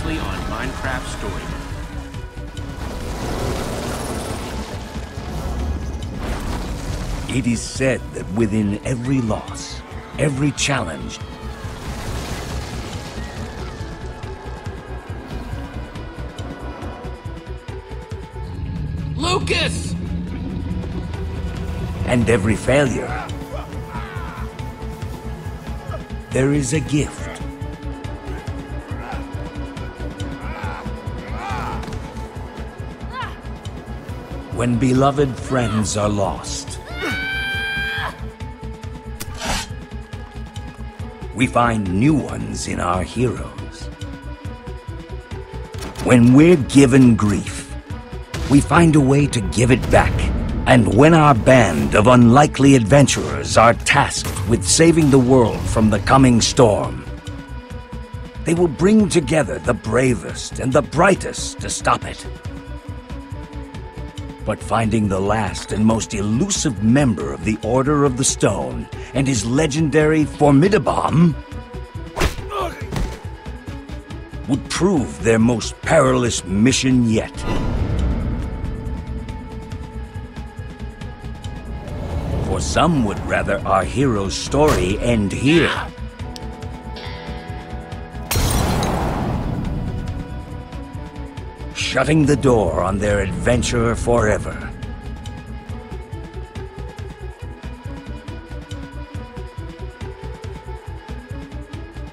previously on Minecraft Story It is said that within every loss, every challenge, Lucas! and every failure, there is a gift. When beloved friends are lost, we find new ones in our heroes. When we're given grief, we find a way to give it back. And when our band of unlikely adventurers are tasked with saving the world from the coming storm, they will bring together the bravest and the brightest to stop it. But finding the last and most elusive member of the Order of the Stone and his legendary Formidi-Bomb would prove their most perilous mission yet. For some would rather our hero's story end here. Shutting the door on their adventure forever.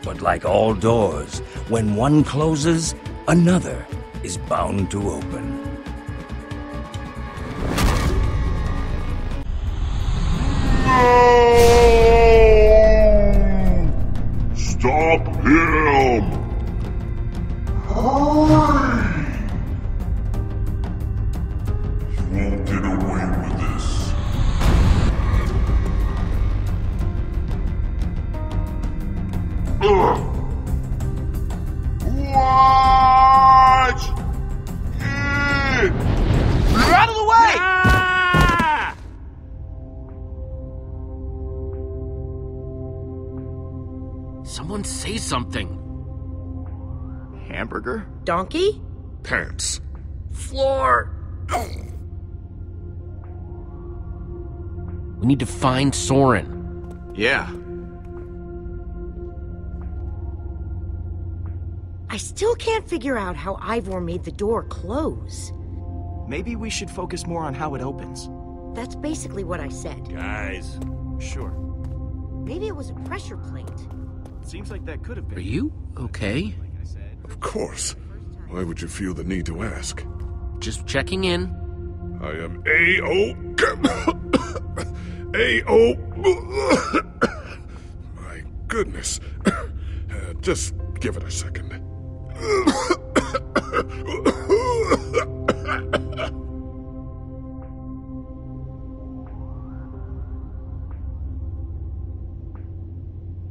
But like all doors, when one closes, another is bound to open. Stop him! Hurry! Donkey? Pants. Floor! We need to find Soren. Yeah. I still can't figure out how Ivor made the door close. Maybe we should focus more on how it opens. That's basically what I said. Guys. Sure. Maybe it was a pressure plate. Seems like that could have been. Are you okay? Of course. Why would you feel the need to ask? Just checking in. I am A.O. A.O. My goodness. Uh, just give it a second.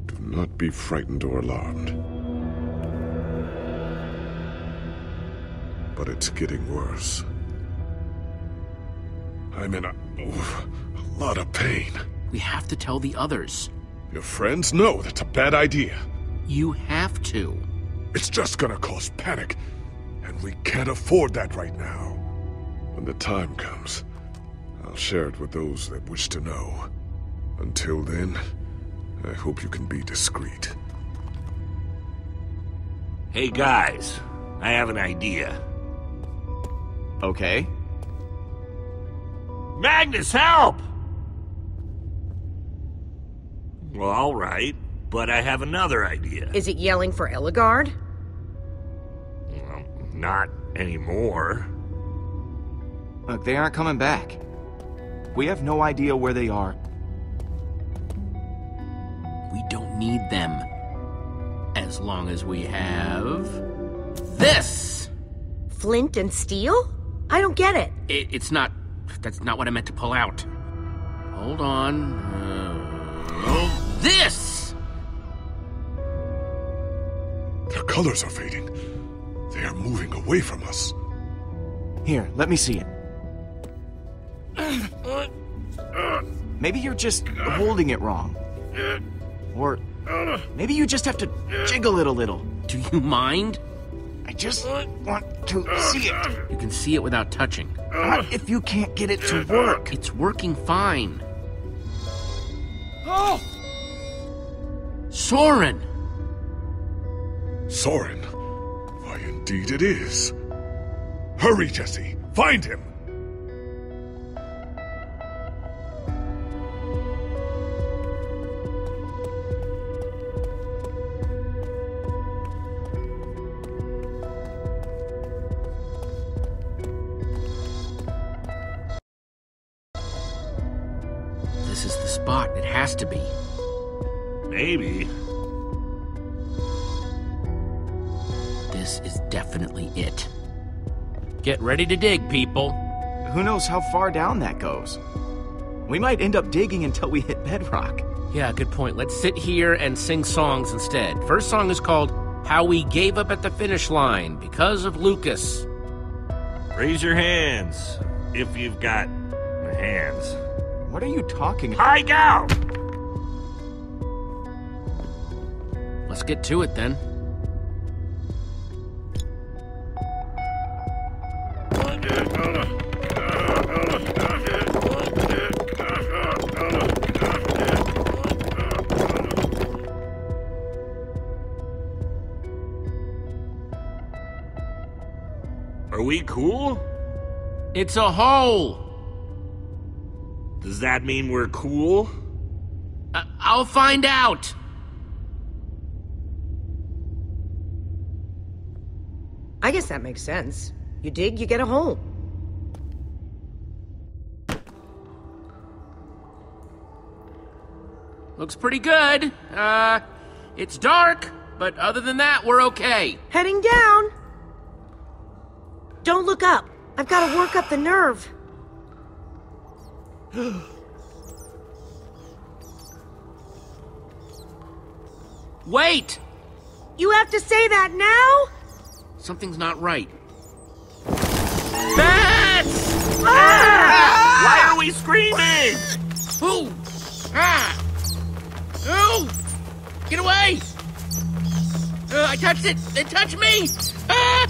Do not be frightened or alarmed. But it's getting worse. I'm in a, a lot of pain. We have to tell the others. Your friends know that's a bad idea. You have to. It's just gonna cause panic, and we can't afford that right now. When the time comes, I'll share it with those that wish to know. Until then, I hope you can be discreet. Hey guys, I have an idea. Okay. Magnus, help! Well, alright, but I have another idea. Is it yelling for Ellegaard? Well, not anymore. Look, they aren't coming back. We have no idea where they are. We don't need them. As long as we have. this! Flint and steel? I don't get it. It, it's not. That's not what I meant to pull out. Hold on. Uh, oh, this! Their colors are fading. They are moving away from us. Here, let me see it. Maybe you're just holding it wrong. Or maybe you just have to jiggle it a little. Do you mind? I just want to see it. You can see it without touching. Not if you can't get it to work. It's working fine. Oh! Soren! Soren. Why, indeed it is. Hurry, Jesse. Find him. Ready to dig, people. Who knows how far down that goes? We might end up digging until we hit bedrock. Yeah, good point. Let's sit here and sing songs instead. First song is called How We Gave Up at the Finish Line because of Lucas. Raise your hands if you've got hands. What are you talking about? Hike out! Let's get to it then. We cool? It's a hole! Does that mean we're cool? I- I'll find out! I guess that makes sense. You dig, you get a hole. Looks pretty good. Uh, it's dark, but other than that, we're okay. Heading down. Don't look up. I've got to work up the nerve. Wait! You have to say that now? Something's not right. Bats! Why are we screaming? Ooh! Ah! Ooh! Get away! Uh, I touched it! It touched me! Ah!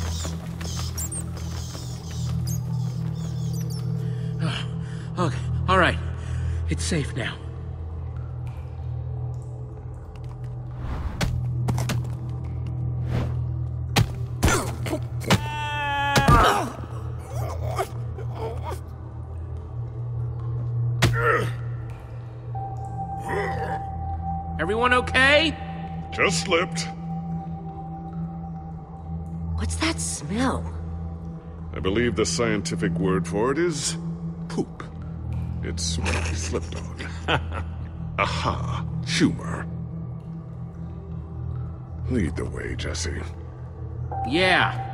It's safe now. Everyone okay? Just slipped. What's that smell? I believe the scientific word for it is poop. It's what I slipped on. Aha, humor. Lead the way, Jesse. Yeah.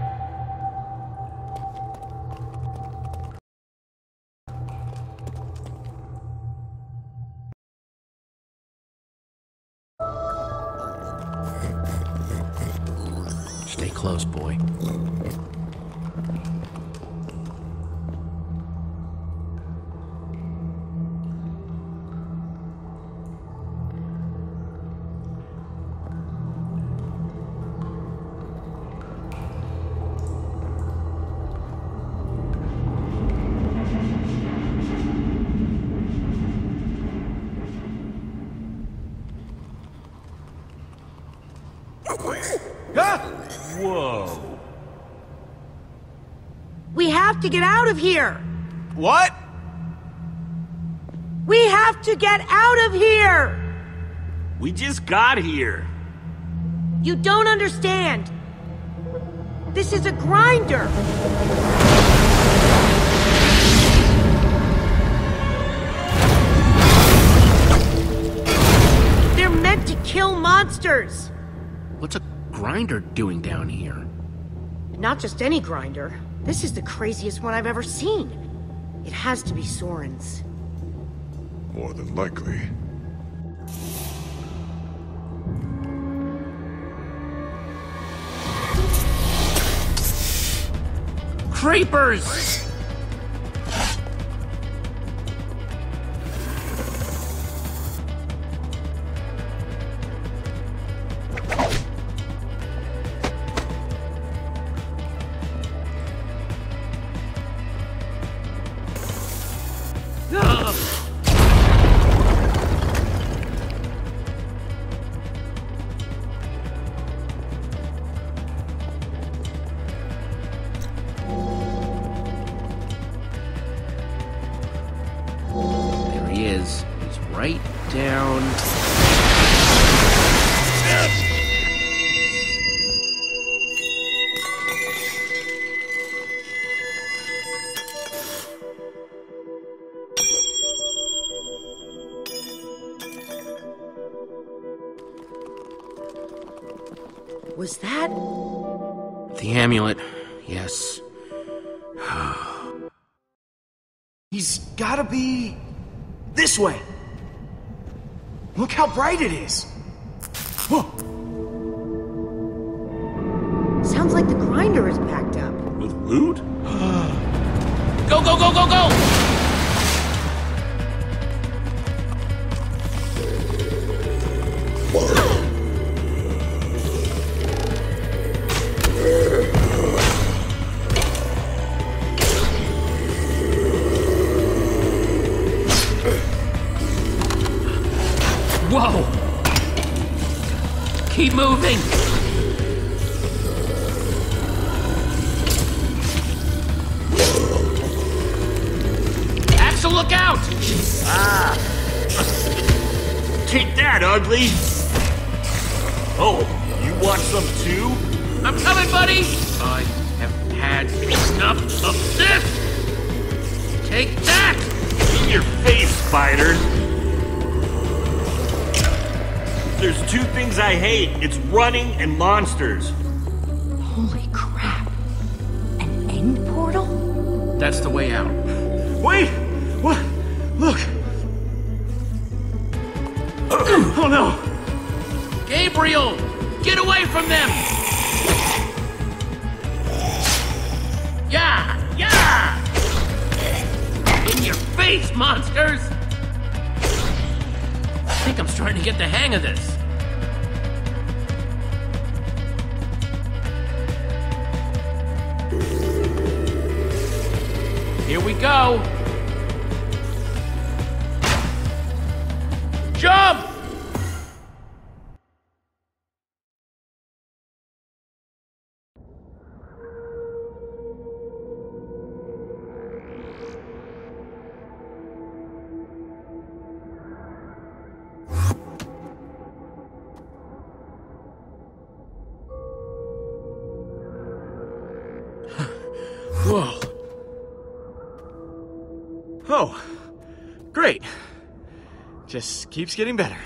To get out of here. What? We have to get out of here. We just got here. You don't understand. This is a grinder. They're meant to kill monsters. What's a grinder doing down here? Not just any grinder. This is the craziest one I've ever seen. It has to be Soren's. More than likely. Creepers! Down. Was that? The amulet. Yes. He's gotta be. this way! Look how bright it is! Moving! Axel, look out! Ah! Take that, ugly! It's running and monsters. Holy crap. An end portal? That's the way out. Wait! What? Look! Oh no! Gabriel! Get away from them! Yeah! Yeah! In your face, monsters! I think I'm starting to get the hang of this. Here we go. Jump! Whoa. Oh, great. Just keeps getting better.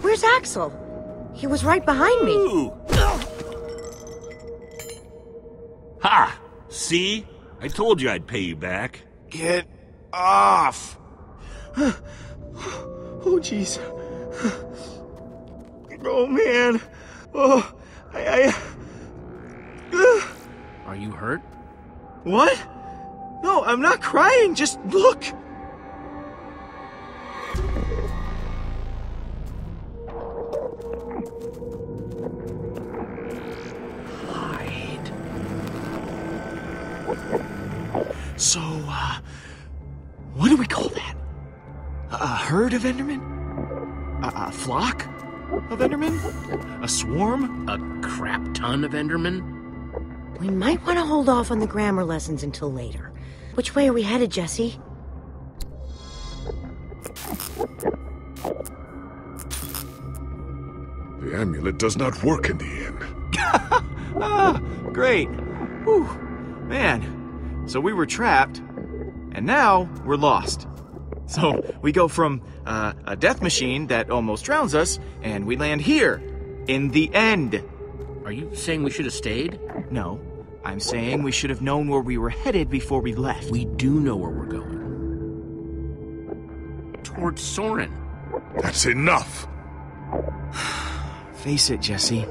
Where's Axel? He was right behind me. Ooh. Ha! See? I told you I'd pay you back. Get off! oh, jeez. Oh, man. Oh, I. I Are you hurt? what? I'm not crying. Just look. Hide. So, uh, what do we call that? A, a herd of Endermen? A, a flock of Endermen? A swarm? A crap ton of Endermen? We might want to hold off on the grammar lessons until later. Which way are we headed, Jesse? The amulet does not work in the End. Ah, great. Whew. Man, so we were trapped, and now we're lost. So we go from uh, a death machine that almost drowns us, and we land here, in the end. Are you saying we should have stayed? No, I'm saying we should have known where we were headed before we left. We do know where we're going. Towards Soren. That's enough! Face it, Jesse.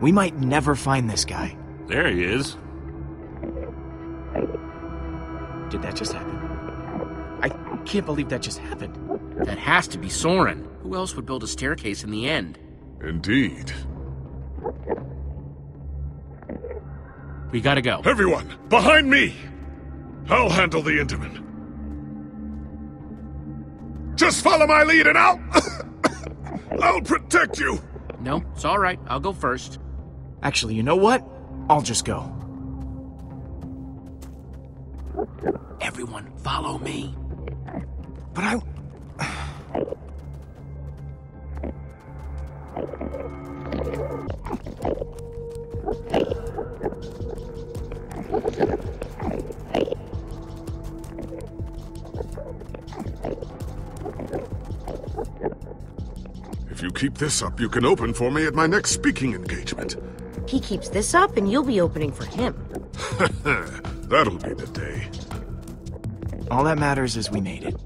We might never find this guy. There he is. Did that just happen? I can't believe that just happened. That has to be Soren. Who else would build a staircase in the end? Indeed. We gotta go. Everyone, behind me! I'll handle the Enderman. Just follow my lead and I'll... I'll protect you! No, it's all right. I'll go first. Actually, you know what? I'll just go. Everyone, follow me. But I... If you keep this up, you can open for me at my next speaking engagement. He keeps this up, and you'll be opening for him. That'll be the day. All that matters is we made it.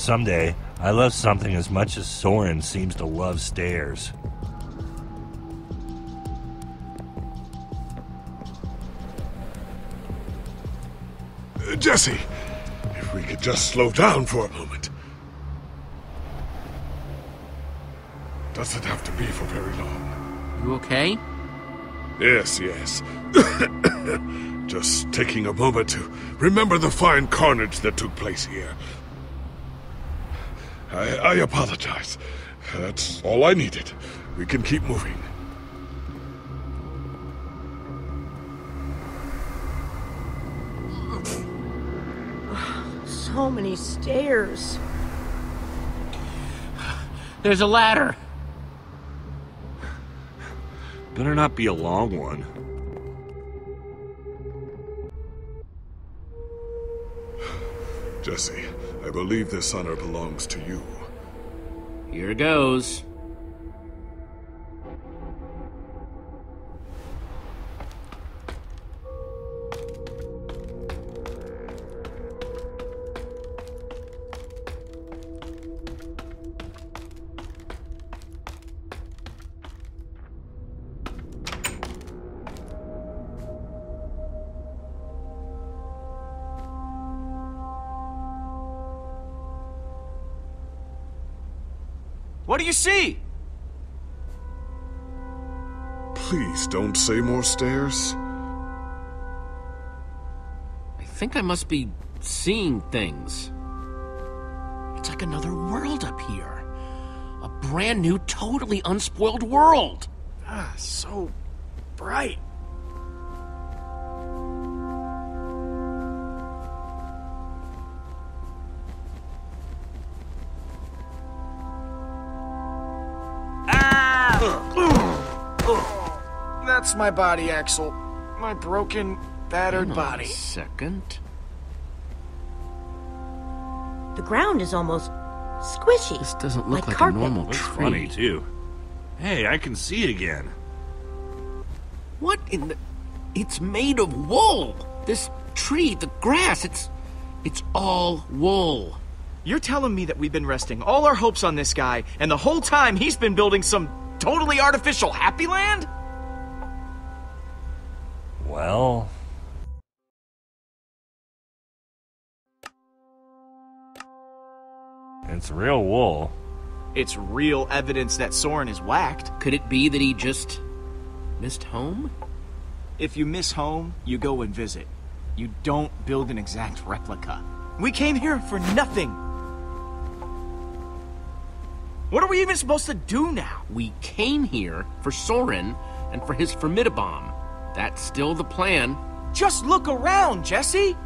Someday I love something as much as Soren seems to love stairs. Uh, Jesse, if we could just slow down for a moment. Doesn't have to be for very long. You okay? Yes, yes. just taking a moment to remember the fine carnage that took place here. I, I apologize. That's all I needed. We can keep moving. So many stairs. There's a ladder. Better not be a long one. Jesse, I believe this honor belongs to you. Here goes. Please don't say more stairs. I think I must be seeing things. It's like another world up here. A brand new, totally unspoiled world. Ah, so bright. That's my body, Axel. My broken, battered Hang on a body. second. The ground is almost squishy. This doesn't look Like like, carpet. a normal Looks tree. funny, too. Hey, I can see it again. What in the? It's made of wool. This tree, the grass, it's, it's all wool. You're telling me that we've been resting all our hopes on this guy, and the whole time he's been building some totally artificial happy land? Well. It's real wool. It's real evidence that Soren is whacked. Could it be that he just missed home? If you miss home, you go and visit. You don't build an exact replica. We came here for nothing. What are we even supposed to do now? We came here for Soren and for his Formidi-Bomb. That's still the plan. Just look around, Jesse.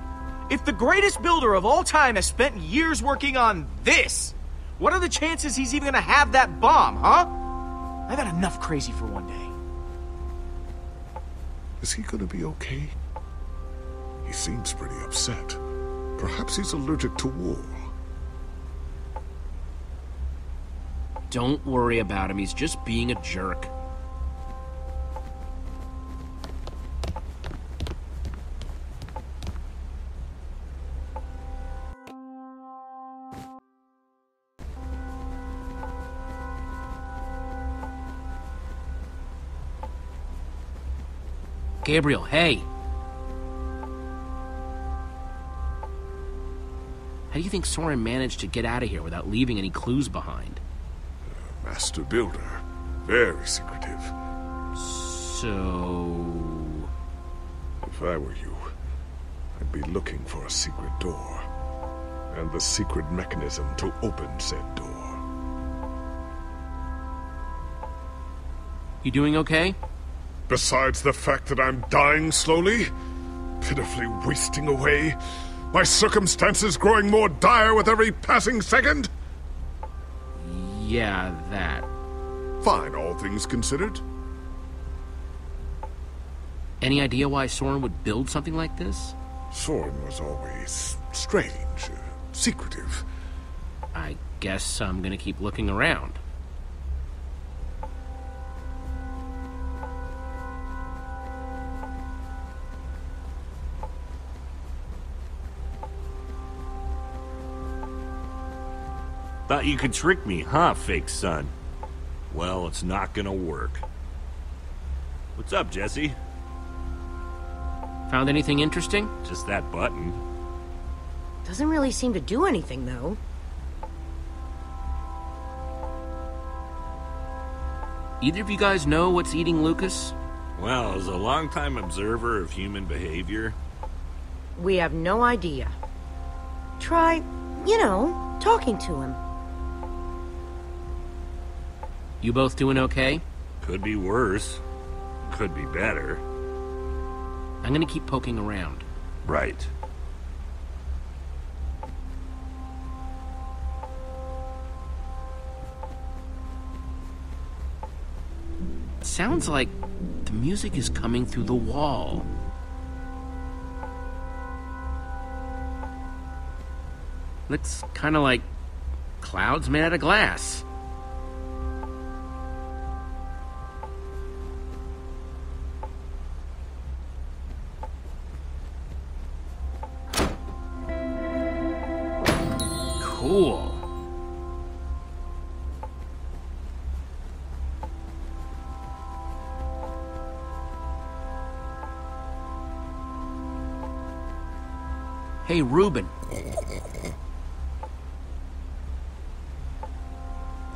If the greatest builder of all time has spent years working on this, what are the chances he's even gonna have that bomb, huh? I've had enough crazy for one day. Is he gonna be okay? He seems pretty upset. Perhaps he's allergic to wool. Don't worry about him. He's just being a jerk. Gabriel, hey. How do you think Soren managed to get out of here without leaving any clues behind? Master builder. Very secretive. So. If I were you, I'd be looking for a secret door. And the secret mechanism to open said door. You doing okay? Besides the fact that I'm dying slowly, pitifully wasting away, my circumstances growing more dire with every passing second? Yeah, that. Fine, all things considered. Any idea why Soren would build something like this? Soren was always strange, uh, secretive. I guess I'm gonna keep looking around. Thought you could trick me, huh, fake son? Well, it's not gonna work. What's up, Jesse? Found anything interesting? Just that button. Doesn't really seem to do anything, though. Either of you guys know what's eating Lucas? Well, as a longtime observer of human behavior, We have no idea. Try, you know, talking to him. You both doing okay? could be worse, could be better. I'm gonna keep poking around. Right. Sounds like the music is coming through the wall. Looks kind of like clouds made out of glass. Cool. Hey, Reuben.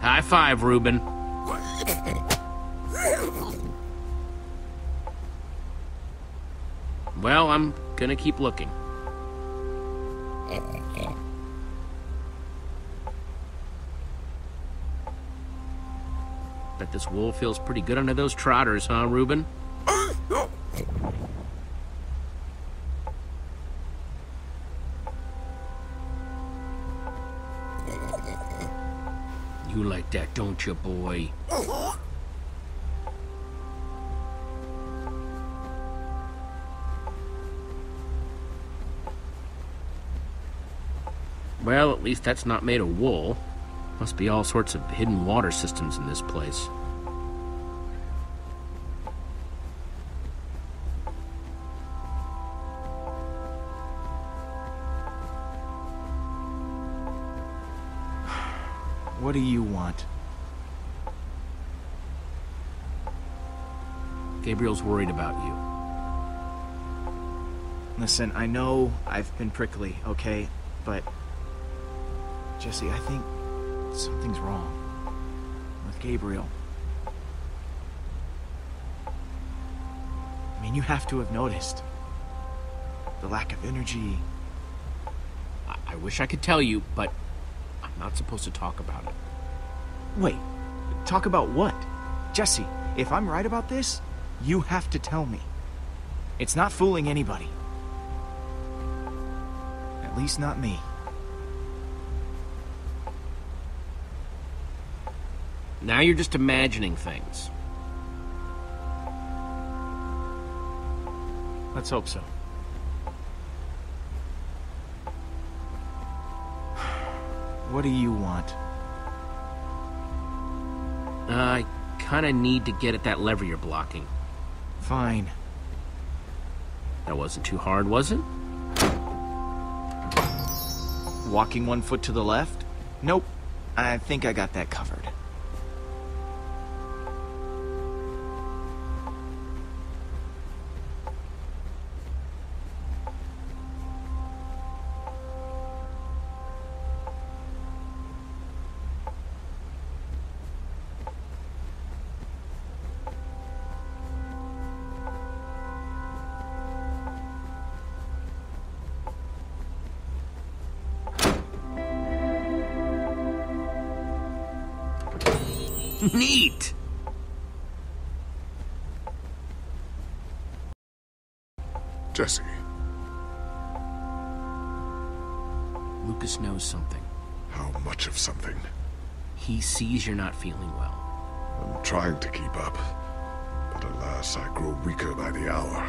High five, Reuben. Well, I'm gonna keep looking. Bet this wool feels pretty good under those trotters, huh, Reuben? You like that, don't you, boy? Well, at least that's not made of wool. Must be all sorts of hidden water systems in this place. What do you want? Gabriel's worried about you. Listen, I know I've been prickly, okay? But. Jesse, I think something's wrong. With Gabriel. I mean, you have to have noticed. The lack of energy. I, I wish I could tell you, but not supposed to talk about it. Wait, talk about what? Jesse, if I'm right about this, you have to tell me. It's not fooling anybody. At least not me. Now you're just imagining things. Let's hope so. What do you want? Uh, I kinda need to get at that lever you're blocking. Fine. That wasn't too hard, was it? Walking one foot to the left? Nope. I think I got that covered. Neat! Jesse, Lucas knows something. how much of something? He sees you're not feeling well. I'm trying to keep up, but alas, I grow weaker by the hour.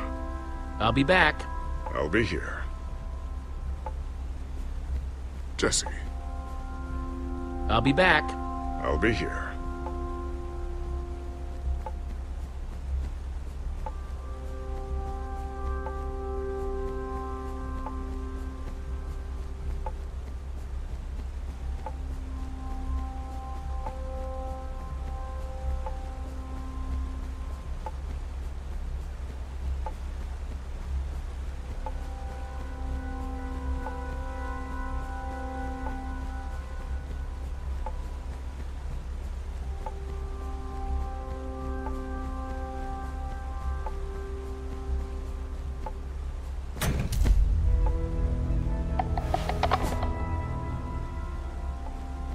I'll be back. I'll be here. Jesse, I'll be back. I'll be here.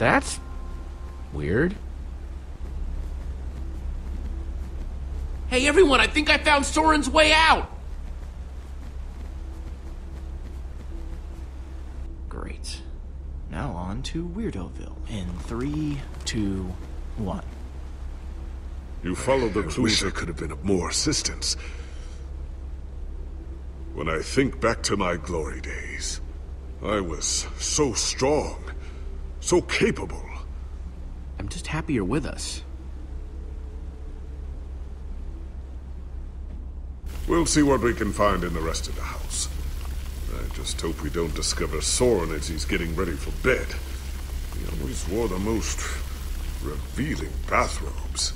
That's weird. Hey everyone, I think I found Soren's way out! Great. Now on to Weirdoville in three, two, one. You follow the I clues. wish there could have been of more assistance. When I think back to my glory days, I was so strong, so capable. I'm just happy you're with us. We'll see what we can find in the rest of the house. I just hope we don't discover Soren as he's getting ready for bed. He always wore the most revealing bathrobes.